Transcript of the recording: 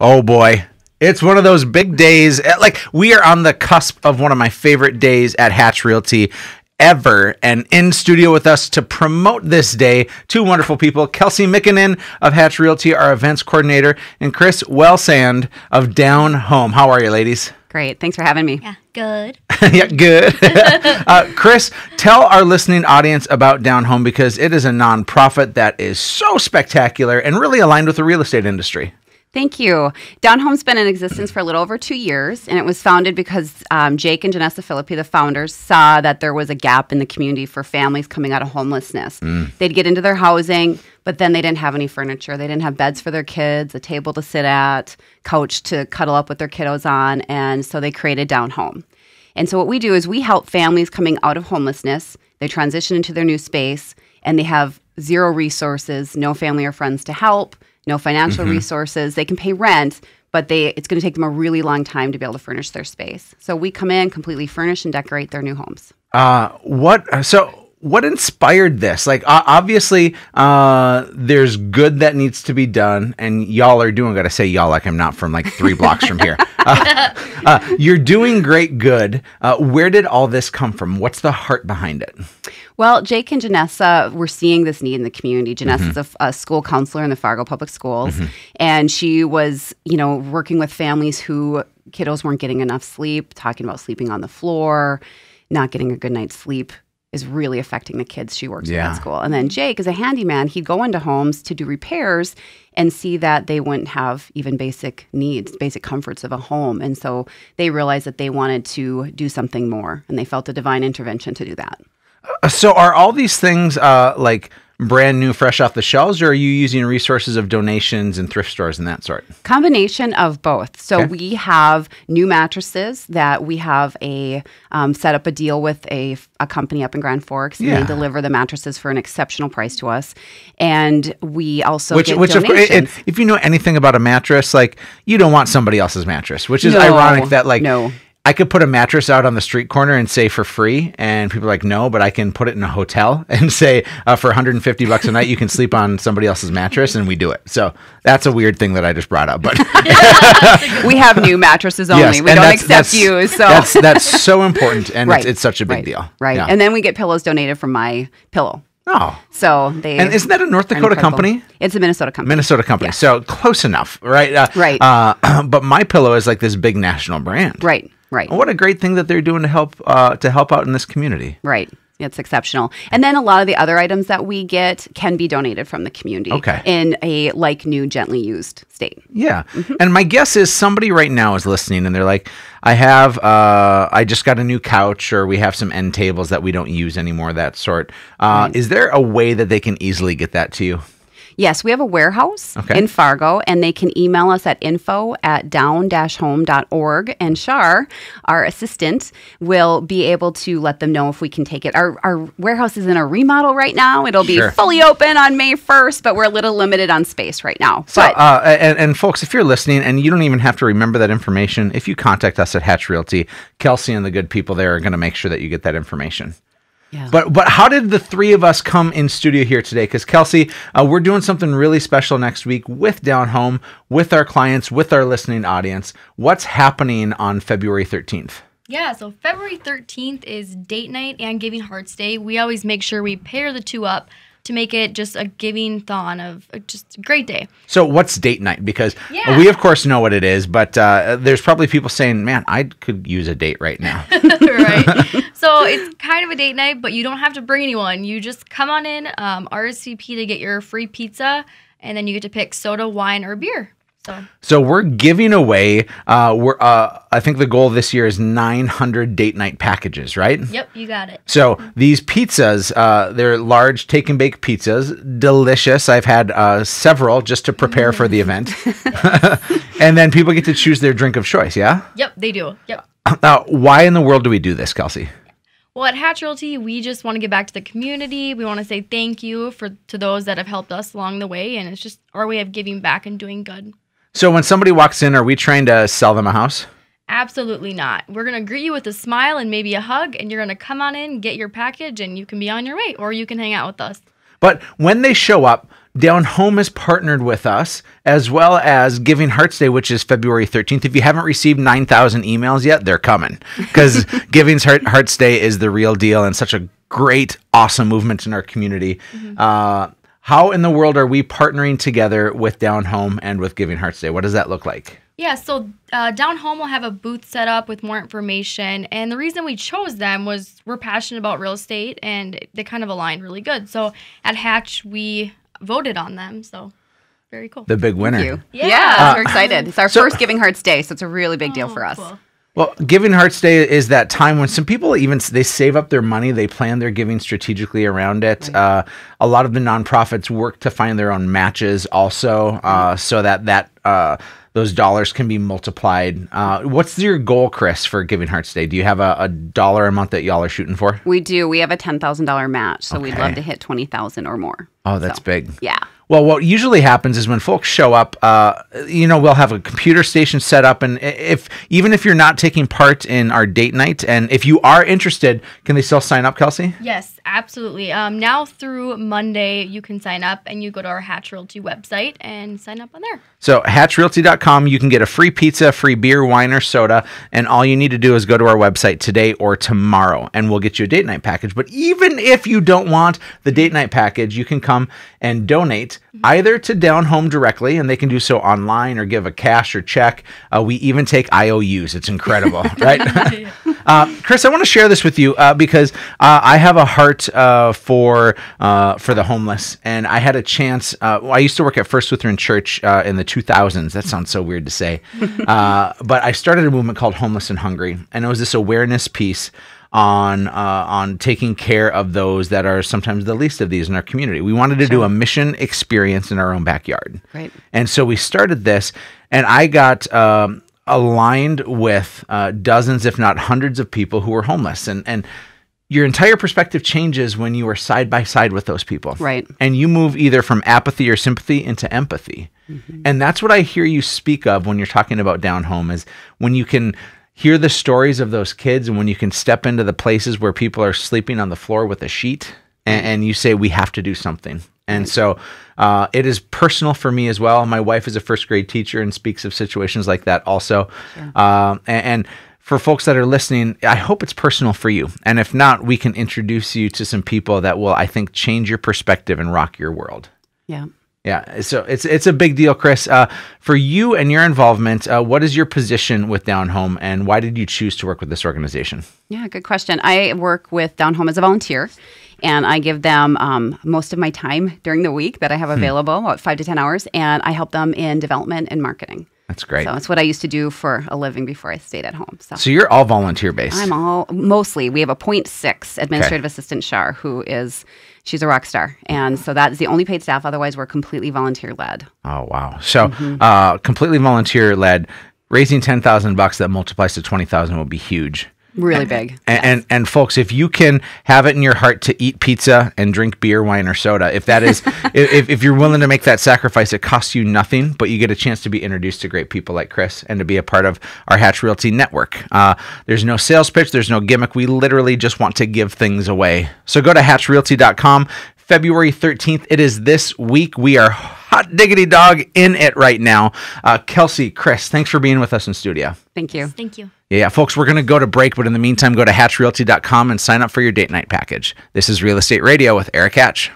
Oh boy. It's one of those big days. eh, Like we are on the cusp of one of my favorite days at Hatch Realty ever. And in studio with us to promote this day, two wonderful people, Kelsi Mikkonen of Hatch Realty, our events coordinator, and Chris Wellsand of Down Home. How are you, ladies? Great. Thanks for having me. Yeah, good. yeah, good. uh, Chris, tell our listening audience about Down Home because it is a nonprofit that is so spectacular and really aligned with the real estate industry. Thank you. Down Home's been in existence for a little over two years, and it was founded because um, Jake and Janessa Philippi, the founders, saw that there was a gap in the community for families coming out of homelessness. They'd get into their housing, but then they didn't have any furniture. They didn't have beds for their kids, a table to sit at, couch to cuddle up with their kiddos on, and so they created Down Home. And so what we do is we help families coming out of homelessness. They transition into their new space and they have zero resources, no family or friends to help, no financial resources. They can pay rent, but they it's going to take them a really long time to be able to furnish their space. So we come in, completely furnish and decorate their new homes. Uh, what so what inspired this? Like obviously, uh, there's good that needs to be done, and y'all are doing. Got to say y'all like I'm not from like three blocks from here. Uh, uh, you're doing great good. Uh, where did all this come from? What's the heart behind it? Well, Jake and Janessa were seeing this need in the community. Mm-hmm. Janessa's a, a school counselor in the Fargo Public Schools, mm-hmm. and she was, you know, working with families who kiddos weren't getting enough sleep, talking about sleeping on the floor, not getting a good night's sleep is really affecting the kids she works Yeah. with at school. And then Jake, is a handyman, he'd go into homes to do repairs and see that they wouldn't have even basic needs, basic comforts of a home. And so they realized that they wanted to do something more, and they felt a divine intervention to do that. So are all these things uh, like brand new, fresh off the shelves, or are you using resources of donations and thrift stores and that sort? Combination of both. So Okay. we have new mattresses that we have a um, set up a deal with a, a company up in Grand Forks, and they deliver the mattresses for an exceptional price to us. And we also which, which of course, if you know anything about a mattress, like you don't want somebody else's mattress, which is No, ironic that like no. I could put a mattress out on the street corner and say for free, and people are like, no, but I can put it in a hotel and say uh, for 150 bucks a night you can sleep on somebody else's mattress, and we do it. So that's a weird thing that I just brought up, but we have new mattresses only. yes, we don't that's- accept that's- used. So that's that's so important, and it's, it's such a big right, deal, Right. Yeah. And then we get pillows donated from my pillow. oh, So they and isn't that a North Dakota company? It's a Minnesota company. Minnesota company. Yeah. So close enough, right? Uh, Right. Uh, but MyPillow is like this big national brand. Right. Right. What a great thing that they're doing to help uh, to help out in this community. Right. It's exceptional. And then a lot of the other items that we get can be donated from the community Okay. in a like new, gently used state. Yeah. And my guess is somebody right now is listening and they're like, I have, uh, I just got a new couch or we have some end tables that we don't use anymore, that sort. Uh, Is there a way that they can easily get that to you? Yes, we have a warehouse Okay. in Fargo, and they can email us at info at down-home.org. And Shar, our assistant, will be able to let them know if we can take it. Our, our warehouse is in a remodel right now. It'll be Sure. fully open on May 1st, but we're a little limited on space right now. So, but uh, and, and folks, if you're listening and you don't even have to remember that information, if you contact us at Hatch Realty, Kelsi and the good people there are going to make sure that you get that information. Yeah. But but how did the three of us come in studio here today? Because Kelsi, uh, we're doing something really special next week with Down Home, with our clients, with our listening audience. What's happening on February 13th? Yeah, so February 13th is date night and Giving Hearts Day. We always make sure we pair the two up to make it just a giving thon of uh, just a great day. So what's date night? Because Yeah. we of course know what it is, but uh, there's probably people saying, "Man, I could use a date right now." right? so it's kind of a date night, but you don't have to bring anyone. You just come on in, um, RSVP to get your free pizza, and then you get to pick soda, wine, or beer. So So we're giving away. Uh, we're uh, I think the goal this year is 900 date night packages, right? yep, you got it. So these pizzas, uh, they're large take and bake pizzas, delicious. I've had uh, several just to prepare for the event, and then people get to choose their drink of choice. Yeah. Yep, they do. Yep. Now, why in the world do we do this, Kelsi? Well, at Hatch Realty, we just want to give back to the community. We want to say thank you for to those that have helped us along the way, and it's just our way of giving back and doing good. So when somebody walks in, are we trying to sell them a house? Absolutely not. We're gonna greet you with a smile and maybe a hug, and you're gonna come on in, get your package, and you can be on your way, or you can hang out with us. But when they show up, Down Home is partnered with us, as well as Giving Hearts Day, which is February 13th. If you haven't received 9,000 emails yet, they're coming because Giving Heart- Hearts Day is the real deal and such a great, awesome movement in our community. Uh, how in the world are we partnering together with Down Home and with Giving Hearts Day? What does that look like? Yeah, so uh, Down Home will have a booth set up with more information. And the reason we chose them was we're passionate about real estate and they kind of aligned really good. So at Hatch, we voted on them. So very cool. The big winner. Thank you. Yeah. Yeah, we're excited. It's our so- first Giving Hearts Day, so it's a really big deal Oh, for us. cool. Well, Giving Hearts Day is that time when some people even they save up their money, they plan their giving strategically around it. Uh, a lot of the nonprofits work to find their own matches, also, uh, so that that uh, those dollars can be multiplied. Uh, what's your goal, Chris, for Giving Hearts Day? Do you have a, dollar a month that y'all are shooting for? We do. We have a ten thousand dollar match, so we'd love to hit twenty thousand or more. Oh, that's So, big. Yeah. Well, what usually happens is when folks show up, uh, you know, we'll have a computer station set up, and if even if you're not taking part in our date night, and if you are interested, can they still sign up, Kelsi? Yes, absolutely. Um, now through Monday, you can sign up and you go to our Hatch Realty website and sign up on there. So hatchrealty.com, you can get a free pizza, free beer, wine, or soda, and all you need to do is go to our website today or tomorrow, and we'll get you a date night package. But even if you don't want the date night package, you can come and donate either to Down Home directly, and they can do so online or give a cash or check. Uh, we even take IOUs. It's incredible, right? Uh, Chris, I want to share this with you uh, because uh, I have a heart uh, for uh, for the homeless, and I had a chance. Uh, well, I used to work at First Lutheran Church uh, in the 2000s. That sounds so weird to say, uh, but I started a movement called Homeless and Hungry, and it was this awareness piece on uh, on taking care of those that are sometimes the least of these in our community. We wanted to do a mission experience in our own backyard, Right. and so we started this, and I got um, aligned with uh, dozens, if not hundreds, of people who were homeless, and and your entire perspective changes when you are side by side with those people, Right. And you move either from apathy or sympathy into empathy, and that's what I hear you speak of when you're talking about down home is when you can hear the stories of those kids and when you can step into the places where people are sleeping on the floor with a sheet and, and you say we have to do something. And so uh, it is personal for me as well. My wife is a first grade teacher and speaks of situations like that also. Um, and, and for folks that are listening i hope it's personal for you. And if not we can introduce you to some people that will i think change your perspective and rock your world. Yeah. Yeah, so it's it's a big deal, Chris. Uh, for you and your involvement, uh, what is your position with Down Home, and why did you choose to work with this organization? Yeah, good question. I work with Down Home as a volunteer, and I give them um, most of my time during the week that I have available, about five to 10 hours, and I help them in development and marketing. That's great. So it's what I used to do for a living before I stayed at home. So, So you're all volunteer based. I'm all mostly, we have a 0.6 administrative assistant, Shar, who is, she's a rock star. And so that is the only paid staff. Otherwise, we're completely volunteer led. Oh wow! So uh, completely volunteer led. Raising ten thousand bucks that multiplies to twenty thousand will be huge. Really big. And, and and folks, if you can have it in your heart to eat pizza and drink beer, wine, or soda, if that is, if, if you're willing to make that sacrifice, it costs you nothing, but you get a chance to be introduced to great people like Chris and to be a part of our Hatch Realty network. Uh, there's no sales pitch, there's no gimmick. We literally just want to give things away. So go to hatchrealty.com. February 13th. It is this week. We are hot diggity dog in it right now. Uh, Kelsi, Chris, thanks for being with us in studio. Thank you. Thank you. Yeah, folks, we're going to go to break, but in the meantime, go to hatchrealty.com and sign up for your date night package. This is Real Estate Radio with Erik Hatch.